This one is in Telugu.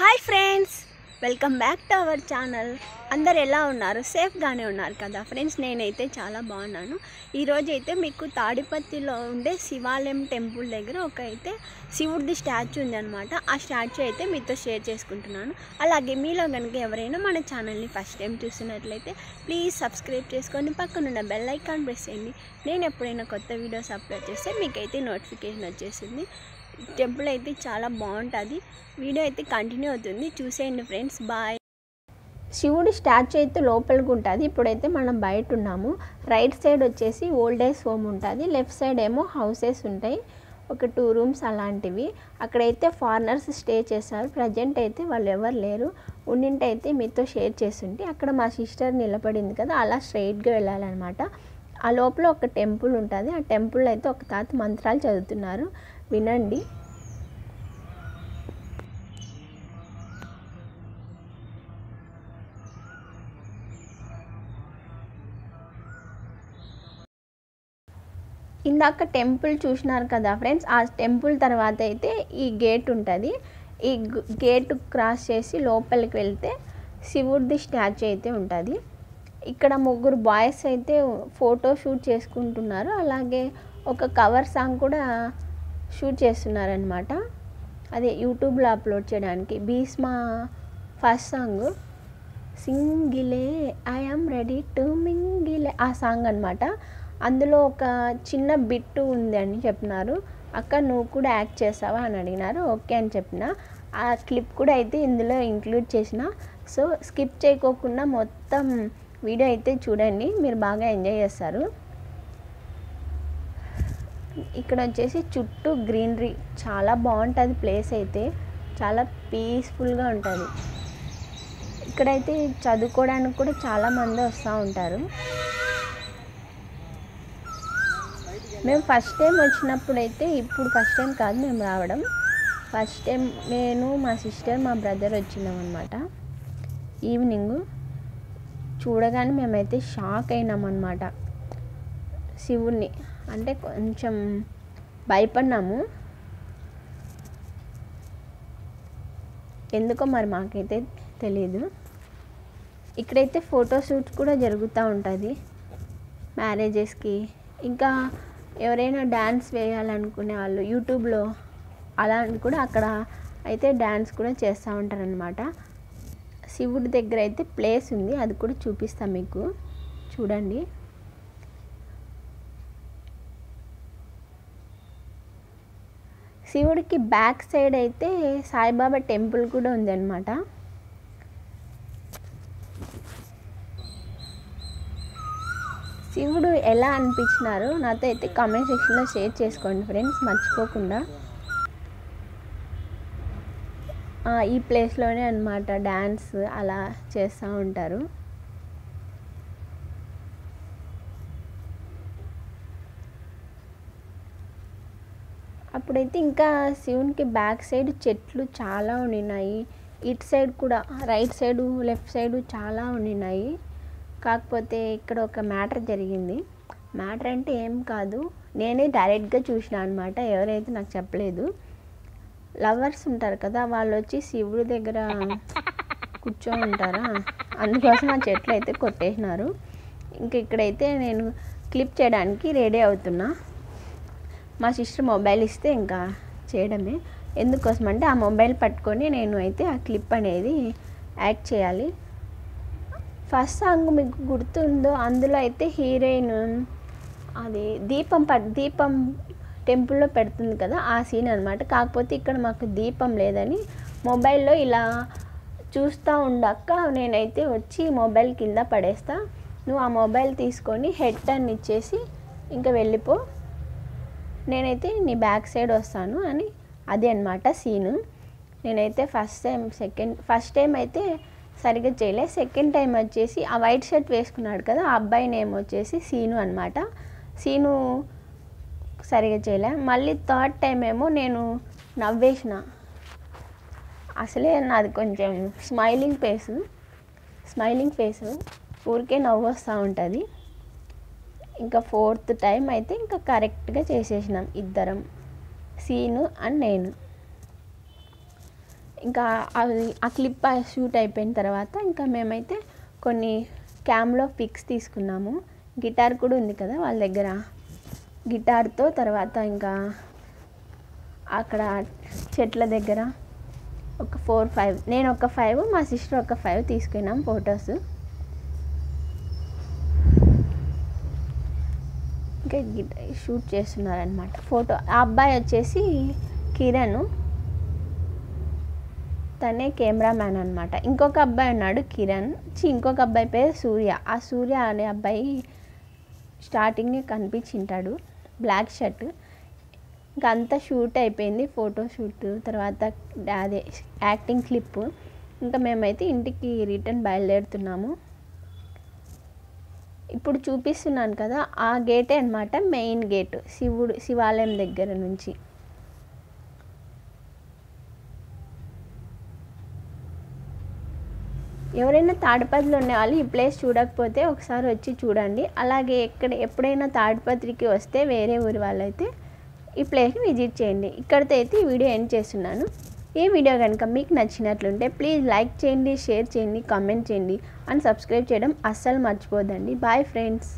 Hi friends welcome back to our channel. అందరు ఎలా ఉన్నారు? సేఫ్గానే ఉన్నారు కదా ఫ్రెండ్స్? నేనైతే చాలా బాగున్నాను. ఈరోజు అయితే మీకు తాడిపత్తిలో ఉండే శివాలయం టెంపుల్ దగ్గర ఒక అయితే శివుడిది స్టాచ్యూ ఉందనమాట ఆ స్టాచ్యూ అయితే మీతో షేర్ చేసుకుంటున్నాను. అలాగే మీలో కనుక ఎవరైనా మన ఛానల్ని ఫస్ట్ టైం చూస్తున్నట్లయితే ప్లీజ్ సబ్స్క్రైబ్ చేసుకొని పక్కనున్న బెల్ ఐకాన్ ప్రెస్ చేయండి. నేను ఎప్పుడైనా కొత్త వీడియోస్ అప్లోడ్ చేస్తే మీకైతే నోటిఫికేషన్ వచ్చేసింది టెంపుల్ అయితే చాలా బాగుంటుంది. వీడియో అయితే కంటిన్యూ అవుతుంది. చూసేయండి ఫ్రెండ్స్. బాయ్. శివుడి స్టాచ్యూ అయితే లోపలికి ఉంటుంది. ఇప్పుడైతే మనం బయట ఉన్నాము. రైట్ సైడ్ వచ్చేసి ఓల్డేజ్ హోమ్ ఉంటుంది. లెఫ్ట్ సైడ్ ఏమో హౌసెస్ ఉంటాయి. ఒక టూ రూమ్స్ అలాంటివి. అక్కడైతే ఫారినర్స్ స్టే చేస్తారు. ప్రజెంట్ అయితే వాళ్ళు ఎవరు లేరు. ఉన్నింటైతే మీతో షేర్ చేస్తుంటే అక్కడ మా సిస్టర్ నిలబడింది కదా. అలా స్ట్రైట్గా వెళ్ళాలన్నమాట. ఆ లోపల ఒక టెంపుల్ ఉంటుంది. ఆ టెంపుల్ అయితే ఒక తాత మంత్రాలు చదువుతున్నారు. వినండి. ఇందాక టెంపుల్ చూసినారు కదా ఫ్రెండ్స్ ఆ టెంపుల్ తర్వాత అయితే ఈ గేట్ ఉంటుంది. ఈ గేట్ క్రాస్ చేసి లోపలికి వెళ్తే శివుడిది స్టాచ్యూ అయితే ఉంటుంది. ఇక్కడ ముగ్గురు బాయ్స్ అయితే ఫోటో షూట్ చేసుకుంటున్నారు. అలాగే ఒక కవర్ సాంగ్ కూడా షూట్ చేస్తున్నారనమాట అదే యూట్యూబ్లో అప్లోడ్ చేయడానికి. Bheeshma first song సింగిలే I'm ready to మింగిలే ఆ సాంగ్ అనమాట అందులో ఒక చిన్న బిట్టు ఉంది అని చెప్పినారు. అక్క నువ్వు కూడా యాక్ట్ చేసావా? అని అడిగినారు. ఓకే అని చెప్పిన. ఆ క్లిప్ కూడా అయితే ఇందులో ఇంక్లూడ్ చేసిన. సో స్కిప్ చేయకోకుండా మొత్తం వీడియో అయితే చూడండి. మీరు బాగా ఎంజాయ్ చేస్తారు. ఇక్కడ వచ్చేసి చుట్టూ గ్రీనరీ. చాలా బాగుంటుంది ప్లేస్ అయితే. చాలా పీస్ఫుల్గా ఉంటుంది. ఇక్కడైతే చదువుకోవడానికి కూడా చాలామంది వస్తూ ఉంటారు. మేము ఫస్ట్ టైం వచ్చినప్పుడు అయితే ఇప్పుడు ఫస్ట్ టైం కాదు మేము రావడం. ఫస్ట్ టైం నేను మా సిస్టర్ మా బ్రదర్ వచ్చినాం అనమాట ఈవినింగ్. చూడగానే మేమైతే షాక్ అయినామన్నమాట శివుణ్ణి. అంటే కొంచెం భయపడినాము ఎందుకో మరి మాకైతే తెలియదు ఇక్కడైతే ఫోటోషూట్స్ కూడా జరుగుతూ ఉంటుంది. మ్యారేజెస్కి. ఇంకా ఎవరైనా డ్యాన్స్ వేయాలనుకునే వాళ్ళు యూట్యూబ్లో అలా కూడా అక్కడ అయితే డ్యాన్స్ కూడా చేస్తూ ఉంటారనమాట శివుడి దగ్గర అయితే ప్లేస్ ఉంది. అది కూడా చూపిస్తాం మీకు. చూడండి. శివుడికి బ్యాక్ సైడ్ అయితే సాయిబాబా టెంపుల్ కూడా ఉందన్నమాట. శివుడు ఎలా అనిపించినారో నాతో అయితే కామెంట్ సెక్షన్లో షేర్ చేసుకోండి ఫ్రెండ్స్ మర్చిపోకుండా. ఈ ప్లేస్లోనే అనమాట డ్యాన్స్ అలా చేస్తూ ఉంటారు. అప్పుడైతే ఇంకా శివునికి బ్యాక్ సైడ్ చెట్లు చాలా ఉండినాయి. ఇటు సైడ్ కూడా రైట్ సైడు లెఫ్ట్ సైడు చాలా ఉండినాయి. కాకపోతే ఇక్కడ ఒక మ్యాటర్ జరిగింది. మ్యాటర్ అంటే ఏం కాదు. నేనే డైరెక్ట్గా చూసిన అనమాట ఎవరైతే నాకు చెప్పలేదు. లవర్స్ ఉంటారు కదా వాళ్ళు వచ్చి శివుడి దగ్గర కూర్చొని ఉంటారా అందుకోసం ఆ చెట్లు అయితే కొట్టేసినారు. ఇంక ఇక్కడైతే నేను క్లిప్ చేయడానికి రెడీ అవుతున్నా. మా సిస్టర్ మొబైల్ ఇస్తే ఇంకా చేయడమే. ఎందుకోసం అంటే ఆ మొబైల్ పట్టుకొని నేను అయితే ఆ క్లిప్ అనేది యాడ్ చేయాలి. ఫస్ట్ సాంగ్ మీకు గుర్తుందో? అందులో అయితే హీరోయిన్ అది దీపం ప దీపం టెంపుల్లో పెడుతుంది కదా ఆ సీన్ అనమాట కాకపోతే ఇక్కడ మాకు దీపం లేదని మొబైల్లో ఇలా చూస్తూ ఉండక్క నేనైతే వచ్చి మొబైల్ కింద పడేస్తా. నువ్వు ఆ మొబైల్ తీసుకొని హెడ్ టర్న్ ఇచ్చేసి ఇంకా వెళ్ళిపో. నేనైతే నీ బ్యాక్ సైడ్ వస్తాను అని అదే అనమాట సీను. నేనైతే first time second first time అయితే సరిగ్గా చేయలే. సెకండ్ టైం వచ్చేసి ఆ వైట్ షర్ట్ వేసుకున్నాడు కదా ఆ అబ్బాయి నేమ్ వచ్చేసి సీను అనమాట సీను సరిగా చేయలే. మళ్ళీ థర్డ్ టైం ఏమో నేను నవ్వేసిన. అసలే నాది కొంచెం స్మైలింగ్ ఫేస్ స్మైలింగ్ ఫేస్. ఊరికే నవ్వు వస్తూ ఉంటుంది. ఇంకా ఫోర్త్ టైం అయితే ఇంకా కరెక్ట్గా చేసేసినాం ఇద్దరం. సీను అండ్ నేను. ఇంకా అది ఆ క్లిప్ షూట్ అయిపోయిన తర్వాత ఇంకా మేమైతే కొన్ని క్యామ్లో పిక్స్ తీసుకున్నాము. గిటార్ కూడా ఉంది కదా వాళ్ళ దగ్గర. గిటార్తో తర్వాత ఇంకా అక్కడ చెట్ల దగ్గర ఒక ఫోర్ ఫైవ్ నేను ఒక ఫైవ్ మా సిస్టర్ ఒక ఫైవ్ తీసుకున్నాం ఫొటోస్. ఇంకా షూట్ చేస్తున్నారనమాట ఫోటో ఆ అబ్బాయి వచ్చేసి కిరణ్. తనే కెమెరామ్యాన్ అనమాట ఇంకొక అబ్బాయి ఉన్నాడు కిరణ్. చి ఇంకొక అబ్బాయి పేరు సూర్య. ఆ సూర్య అనే అబ్బాయి స్టార్టింగ్ కనిపించింటాడు. Black shirt. ఇంకా అంతా షూట్ అయిపోయింది ఫోటో షూట్. తర్వాత అదే యాక్టింగ్ క్లిప్. ఇంకా మేమైతే ఇంటికి రిటర్న్ బయలుదేరుతున్నాము. ఇప్పుడు చూపిస్తున్నాను కదా ఆ గేటే అనమాట మెయిన్ గేట్ శివుడు శివాలయం దగ్గర నుంచి. ఎవరైనా తాడిపత్రిలో ఉన్న వాళ్ళు ఈ ప్లేస్ చూడకపోతే ఒకసారి వచ్చి చూడండి. అలాగే ఎక్కడ ఎప్పుడైనా తాడిపత్రికి వస్తే వేరే ఊరి వాళ్ళైతే ఈ ప్లేస్ని విజిట్ చేయండి. ఇక్కడితో అయితే ఈ వీడియో ఎండ్ చేస్తున్నాను. ఈ వీడియో కనుక మీకు నచ్చినట్లుంటే ప్లీజ్ లైక్ చేయండి షేర్ చేయండి కామెంట్ చేయండి అండ్ సబ్స్క్రైబ్ చేయడం అస్సలు మర్చిపోద్దండి. Bye friends